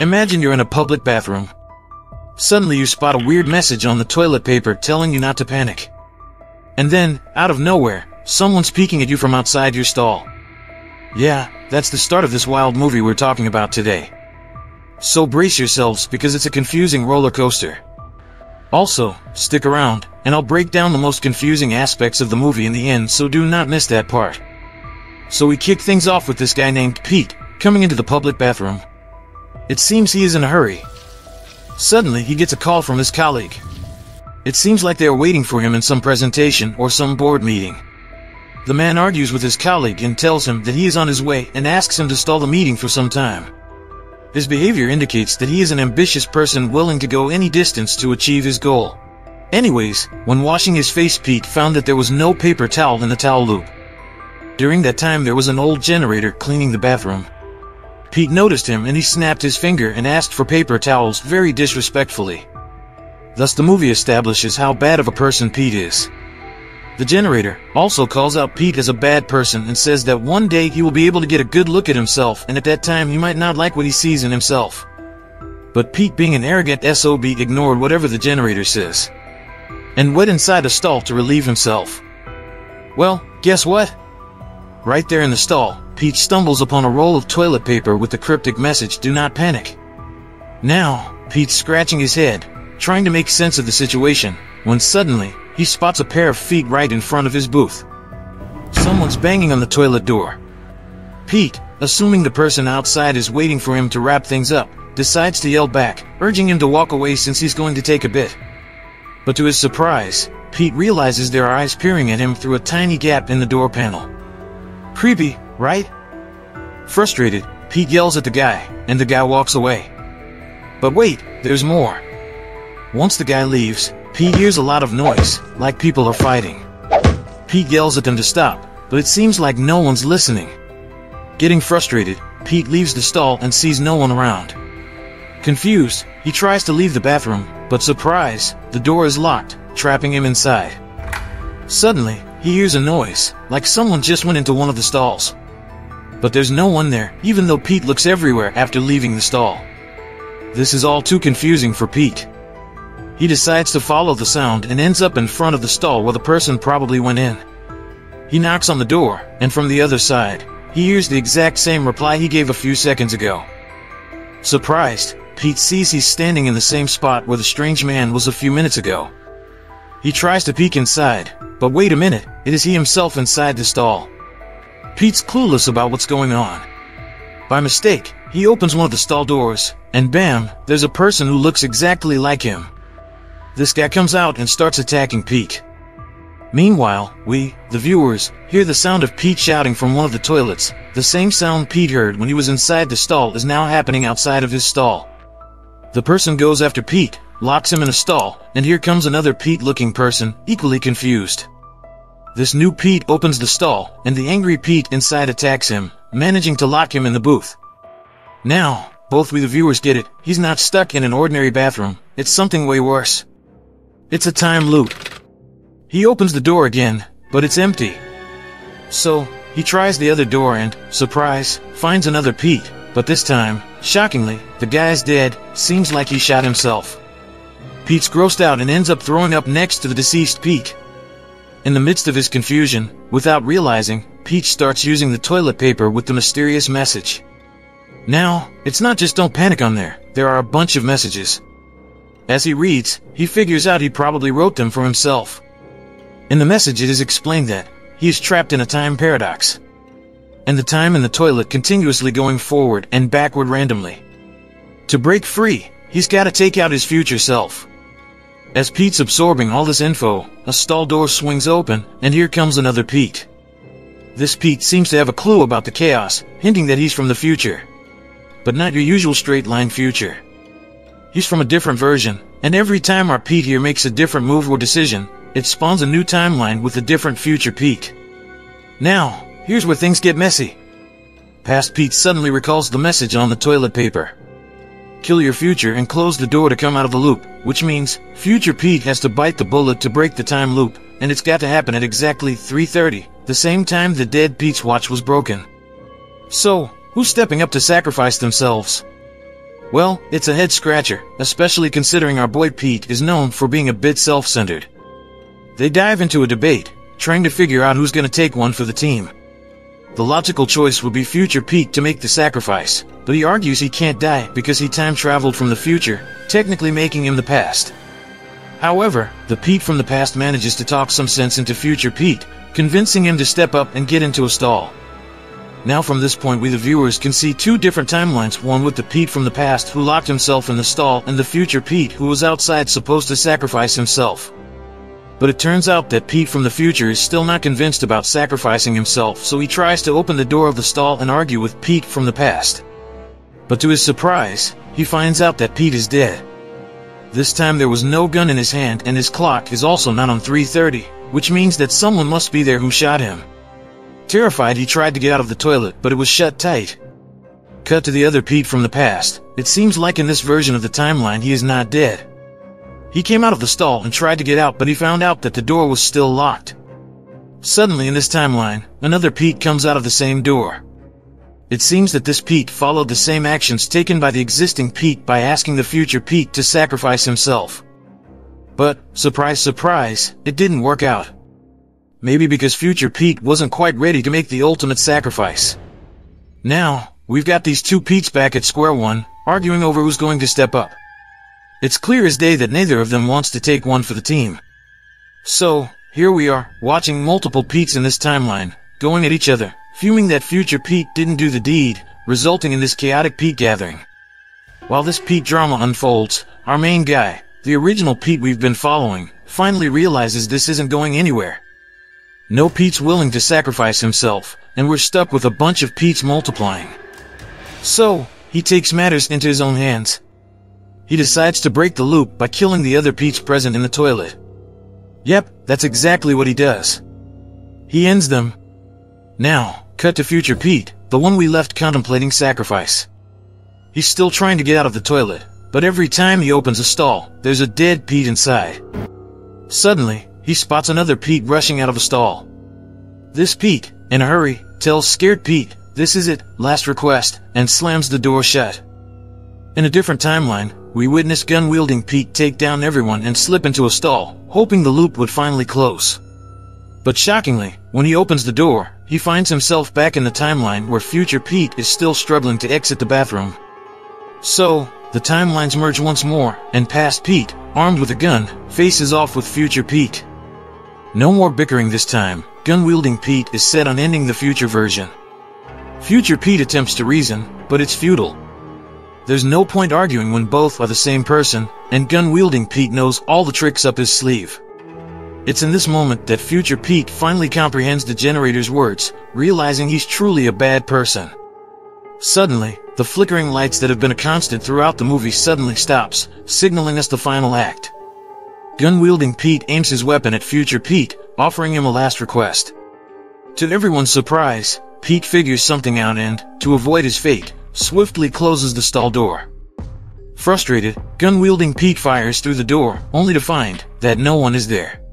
Imagine you're in a public bathroom. Suddenly you spot a weird message on the toilet paper telling you not to panic. And then, out of nowhere, someone's peeking at you from outside your stall. Yeah, that's the start of this wild movie we're talking about today. So brace yourselves because it's a confusing roller coaster. Also, stick around, and I'll break down the most confusing aspects of the movie in the end so do not miss that part. So we kick things off with this guy named Pete, coming into the public bathroom. It seems he is in a hurry. Suddenly, he gets a call from his colleague. It seems like they are waiting for him in some presentation or some board meeting. The man argues with his colleague and tells him that he is on his way and asks him to stall the meeting for some time. His behavior indicates that he is an ambitious person willing to go any distance to achieve his goal. Anyways, when washing his face Pete found that there was no paper towel in the towel loop. During that time there was an old generator cleaning the bathroom. Pete noticed him and he snapped his finger and asked for paper towels very disrespectfully. Thus the movie establishes how bad of a person Pete is. The generator also calls out Pete as a bad person and says that one day he will be able to get a good look at himself and at that time he might not like what he sees in himself. But Pete being an arrogant SOB ignored whatever the generator says. And went inside a stall to relieve himself. Well, guess what? Right there in the stall, Pete stumbles upon a roll of toilet paper with the cryptic message, do not panic. Now, Pete's scratching his head, trying to make sense of the situation, when suddenly, he spots a pair of feet right in front of his booth. Someone's banging on the toilet door. Pete, assuming the person outside is waiting for him to wrap things up, decides to yell back, urging him to walk away since he's going to take a bit. But to his surprise, Pete realizes there are eyes peering at him through a tiny gap in the door panel. Creepy, right? Frustrated, Pete yells at the guy, and the guy walks away. But wait, there's more. Once the guy leaves, Pete hears a lot of noise, like people are fighting. Pete yells at them to stop, but it seems like no one's listening. Getting frustrated, Pete leaves the stall and sees no one around. Confused, he tries to leave the bathroom, but surprise, the door is locked, trapping him inside. Suddenly, he hears a noise, like someone just went into one of the stalls. But there's no one there, even though Pete looks everywhere after leaving the stall. This is all too confusing for Pete. He decides to follow the sound and ends up in front of the stall where the person probably went in. He knocks on the door, and from the other side, he hears the exact same reply he gave a few seconds ago. Surprised, Pete sees he's standing in the same spot where the strange man was a few minutes ago. He tries to peek inside, but wait a minute, it is he himself inside the stall. Pete's clueless about what's going on. By mistake, he opens one of the stall doors, and bam, there's a person who looks exactly like him. This guy comes out and starts attacking Pete. Meanwhile, we, the viewers, hear the sound of Pete shouting from one of the toilets. The same sound Pete heard when he was inside the stall is now happening outside of his stall. The person goes after Pete, locks him in a stall, and here comes another Pete-looking person, equally confused. This new Pete opens the stall, and the angry Pete inside attacks him, managing to lock him in the booth. Now, both we the viewers get it, he's not stuck in an ordinary bathroom, it's something way worse. It's a time loop. He opens the door again, but it's empty. So, he tries the other door and, surprise, finds another Pete, but this time, shockingly, the guy's dead, seems like he shot himself. Pete's grossed out and ends up throwing up next to the deceased Pete. In the midst of his confusion, without realizing, Pete starts using the toilet paper with the mysterious message. Now, it's not just don't panic on there, there are a bunch of messages. As he reads, he figures out he probably wrote them for himself. In the message it is explained that he is trapped in a time paradox. And the time in the toilet continuously going forward and backward randomly. To break free, he's gotta take out his future self. As Pete's absorbing all this info, a stall door swings open, and here comes another Pete. This Pete seems to have a clue about the chaos, hinting that he's from the future. But not your usual straight line future. He's from a different version, and every time our Pete here makes a different move or decision, it spawns a new timeline with a different future Pete. Now, here's where things get messy. Past Pete suddenly recalls the message on the toilet paper. Kill your future and close the door to come out of the loop, which means future Pete has to bite the bullet to break the time loop, and it's got to happen at exactly 3.30, the same time the dead Pete's watch was broken. So, who's stepping up to sacrifice themselves? Well, it's a head scratcher, especially considering our boy Pete is known for being a bit self-centered. They dive into a debate, trying to figure out who's gonna take one for the team. The logical choice would be future Pete to make the sacrifice, but he argues he can't die because he time traveled from the future, technically making him the past. However, the Pete from the past manages to talk some sense into future Pete, convincing him to step up and get into a stall. Now from this point we the viewers can see two different timelines, one with the Pete from the past who locked himself in the stall and the future Pete who was outside supposed to sacrifice himself. But it turns out that Pete from the future is still not convinced about sacrificing himself so he tries to open the door of the stall and argue with Pete from the past. But to his surprise, he finds out that Pete is dead. This time there was no gun in his hand and his clock is also not on 3.30, which means that someone must be there who shot him. Terrified, he tried to get out of the toilet, but it was shut tight. Cut to the other Pete from the past. It seems like in this version of the timeline he is not dead. He came out of the stall and tried to get out, but he found out that the door was still locked. Suddenly in this timeline, another Pete comes out of the same door. It seems that this Pete followed the same actions taken by the existing Pete by asking the future Pete to sacrifice himself. But, surprise surprise, it didn't work out. Maybe because future Pete wasn't quite ready to make the ultimate sacrifice. Now, we've got these two Petes back at square one, arguing over who's going to step up. It's clear as day that neither of them wants to take one for the team. So, here we are, watching multiple Petes in this timeline, going at each other, fuming that future Pete didn't do the deed, resulting in this chaotic Pete gathering. While this Pete drama unfolds, our main guy, the original Pete we've been following, finally realizes this isn't going anywhere. No Pete's willing to sacrifice himself, and we're stuck with a bunch of Pete's multiplying. So, he takes matters into his own hands. He decides to break the loop by killing the other Pete's present in the toilet. Yep, that's exactly what he does. He ends them. Now, cut to future Pete, the one we left contemplating sacrifice. He's still trying to get out of the toilet, but every time he opens a stall, there's a dead Pete inside. Suddenly, he spots another Pete rushing out of a stall. This Pete, in a hurry, tells scared Pete, this is it, last request, and slams the door shut. In a different timeline, we witness gun-wielding Pete take down everyone and slip into a stall, hoping the loop would finally close. But shockingly, when he opens the door, he finds himself back in the timeline where future Pete is still struggling to exit the bathroom. So, the timelines merge once more, and past Pete, armed with a gun, faces off with future Pete. No more bickering this time. Gun-wielding Pete is set on ending the future version. Future Pete attempts to reason, but it's futile. There's no point arguing when both are the same person, and gun-wielding Pete knows all the tricks up his sleeve. It's in this moment that future Pete finally comprehends the generator's words, realizing he's truly a bad person. Suddenly, the flickering lights that have been a constant throughout the movie suddenly stops, signaling us the final act. Gun-wielding Pete aims his weapon at future Pete, offering him a last request. To everyone's surprise, Pete figures something out and, to avoid his fate, swiftly closes the stall door. Frustrated, gun-wielding Pete fires through the door, only to find that no one is there.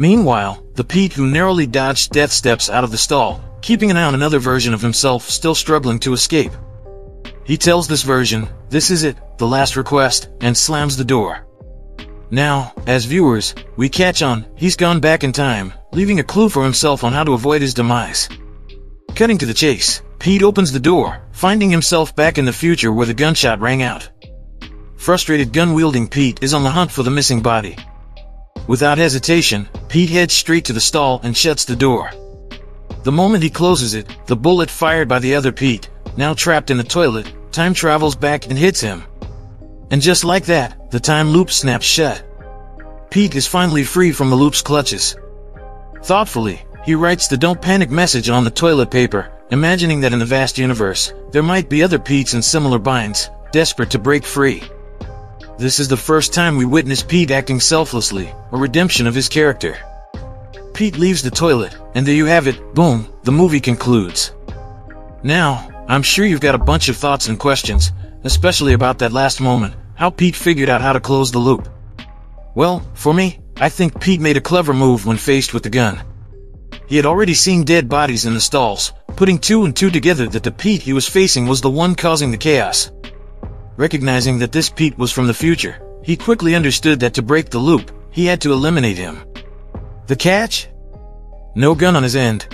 Meanwhile, the Pete who narrowly dodged death steps out of the stall, keeping an eye on another version of himself still struggling to escape. He tells this version, this is it, the last request, and slams the door. Now, as viewers, we catch on, he's gone back in time, leaving a clue for himself on how to avoid his demise. Cutting to the chase, Pete opens the door, finding himself back in the future where the gunshot rang out. Frustrated gun-wielding Pete is on the hunt for the missing body. Without hesitation, Pete heads straight to the stall and shuts the door. The moment he closes it, the bullet fired by the other Pete, now trapped in the toilet, time travels back and hits him. And just like that, the time loop snaps shut. Pete is finally free from the loop's clutches. Thoughtfully, he writes the don't panic message on the toilet paper, imagining that in the vast universe, there might be other Petes in similar binds, desperate to break free. This is the first time we witness Pete acting selflessly, a redemption of his character. Pete leaves the toilet, and there you have it, boom, the movie concludes. Now, I'm sure you've got a bunch of thoughts and questions, especially about that last moment, how Pete figured out how to close the loop. Well, for me, I think Pete made a clever move when faced with the gun. He had already seen dead bodies in the stalls, putting two and two together that the Pete he was facing was the one causing the chaos. Recognizing that this Pete was from the future, he quickly understood that to break the loop, he had to eliminate him. The catch? No gun on his end.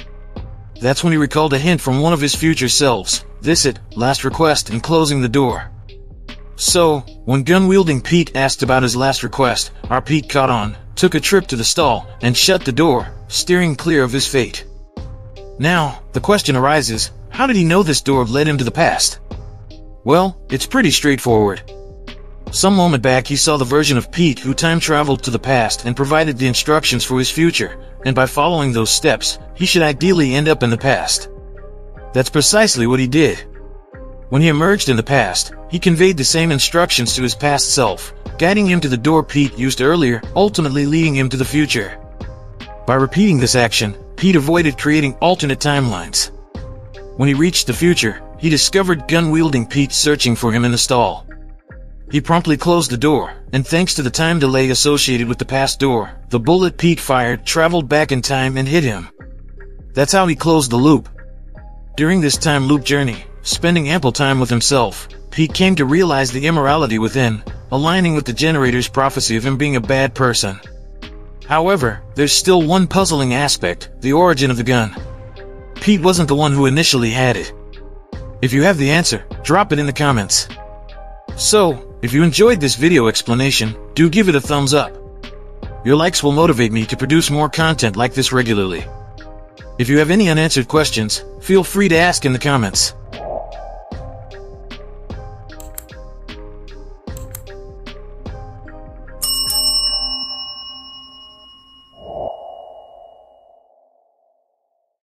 That's when he recalled a hint from one of his future selves, this it, last request, and closing the door. So, when gun-wielding Pete asked about his last request, our Pete caught on, took a trip to the stall, and shut the door, steering clear of his fate. Now, the question arises, how did he know this door led him to the past? Well, it's pretty straightforward. Some moment back he saw the version of Pete who time traveled to the past and provided the instructions for his future, and by following those steps, he should ideally end up in the past. That's precisely what he did. When he emerged in the past, he conveyed the same instructions to his past self, guiding him to the door Pete used earlier, ultimately leading him to the future. By repeating this action, Pete avoided creating alternate timelines. When he reached the future, he discovered gun-wielding Pete searching for him in the stall. He promptly closed the door, and thanks to the time delay associated with the past door, the bullet Pete fired traveled back in time and hit him. That's how he closed the loop. During this time loop journey, spending ample time with himself, Pete came to realize the immorality within, aligning with the generator's prophecy of him being a bad person. However, there's still one puzzling aspect, the origin of the gun. Pete wasn't the one who initially had it. If you have the answer, drop it in the comments. So, if you enjoyed this video explanation, do give it a thumbs up. Your likes will motivate me to produce more content like this regularly. If you have any unanswered questions, feel free to ask in the comments.